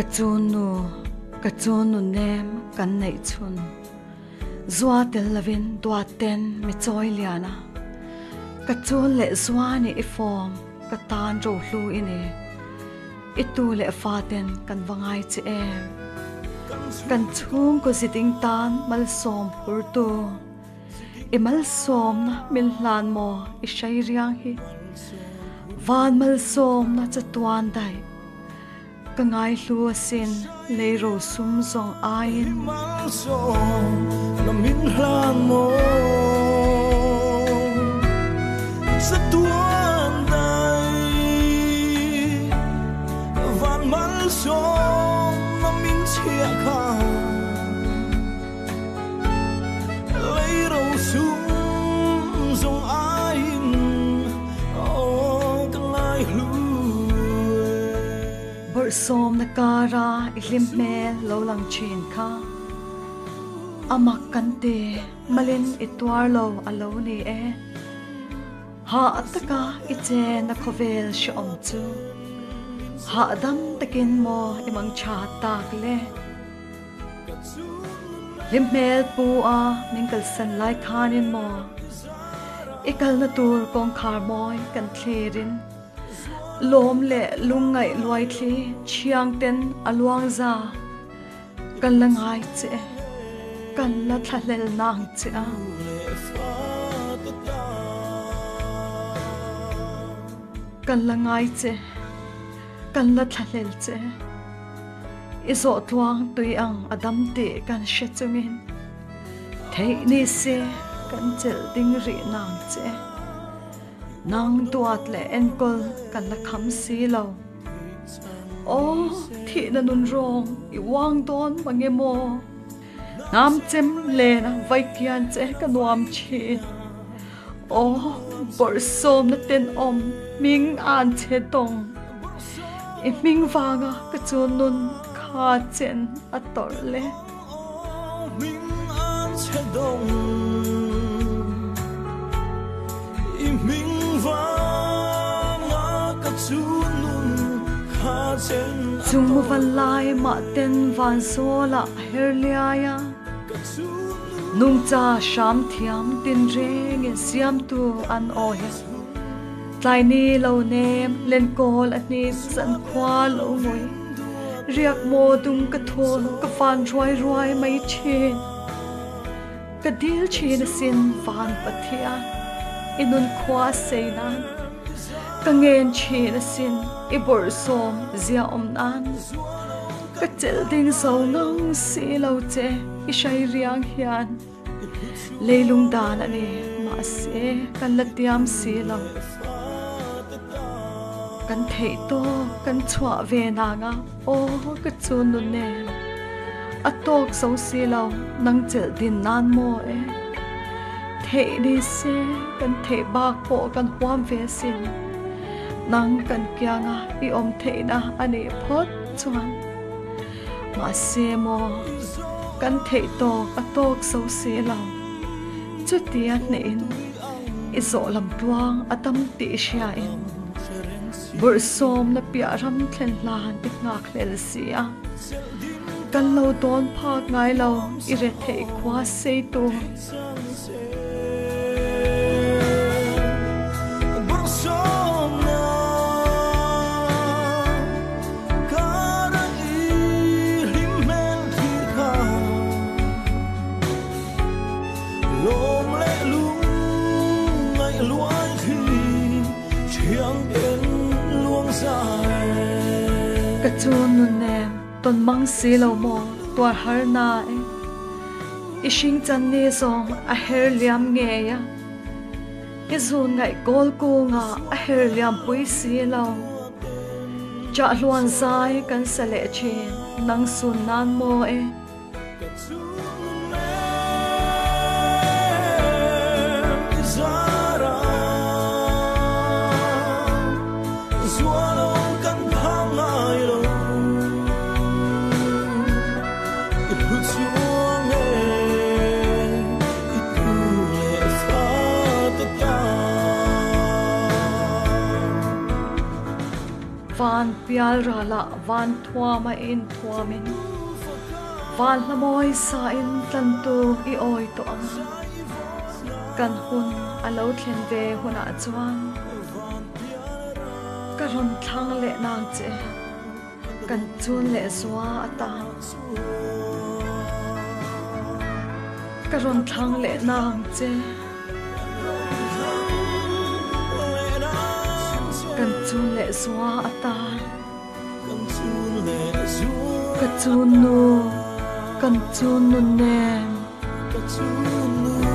กระจูนูกระจูนูเนมกันในชุนจัวเตลวินตัวเต็นไม่จอยเลียนะกระจูนเละจัวนี่อีฟอมกรตานรูลูอินีอีตูเละฟาเต็นกันวังไอจีเอมกันชุ่มก็สิติงตานมัลสอมพูดตัวอิมัลสอมนะมิลลานมออิชัยเรียงฮีวานมัลสอมนะจะตวนได้ ka ngai lua sin le ro sum zong ain. Na min hlan mo sa tuan dai van man so na min chia kha le ro sum zong ain oh ka ngai lua som na kara ilim me lo lang chin kha amak kan te malin itwar lo alo ni e ha ataka iche na khovel shi om chu ha adam takin mo imang cha tak le lim mel pu a mingal san lai khanin mo ikal na tur kong khar moi kan thlerin lom le lungai luai thli chiang ten aluang za kan la ngai che kan la thalel nang che a kan la ngai che kan la thalel che izo tuang tui ang adam te kan she chumin thei ni se kan chel ding ri nang che nang tuat le enkol kan la kham si lo o thi na nun rong i wang don mange mo nam chem le na vai kian che ka nuam chin o bor som na ten om ming an che tong i ming wanga ka chun nun kha chen a tor le mình an sẽ đông im mình vang ngã các chú nun khá trên chung mu van lai ma ten van so la her liaya nung cha sham thiam tin reng en siam tu an o he tlai ni lo nem len kol at ni san khwa lo ngoi riak mo tung ka thon ka fan roi roi mai che ka dil chen sin van pathia inun khwa seinan ka ngen na sin i bor som zia om nan. Ka chel ding so nong si lo che i shai riang hian. Leilung dan ani ma se kan latiam si lo kan thei to kan chwa ve na nga o ka chun nu ne. Atok so si lo nang chel din nan mo e thei đi xe kan thei ba cổ kan huam về xin nang kan kia nga i om thei na ani phot chuan mà xe mo kan thei to a to so si lo chu tia ne in i zo lam tuang atam ti sha in bur som na pia ram thlen lan ik ngak lel sia kan lo don phak ngai lo i re thei khwa se to chu chun nu nem ton mang si lo mo tua har na e ishing chan ne song a her liam nge ya i zun ngai kol ku nga a her liam pui si lo cha luan sai kan sale chen nang sun nan mo e van bial rala van thua ma in thua min van la moi sa in tan tu i oi to ang kan hun alo thlen ve huna chuan ka ron thang le nang che kan chun le zwa ata ka ron thang le nang che kan chun le zwa ata ka chun nu kan chun nu nem Ka chun nu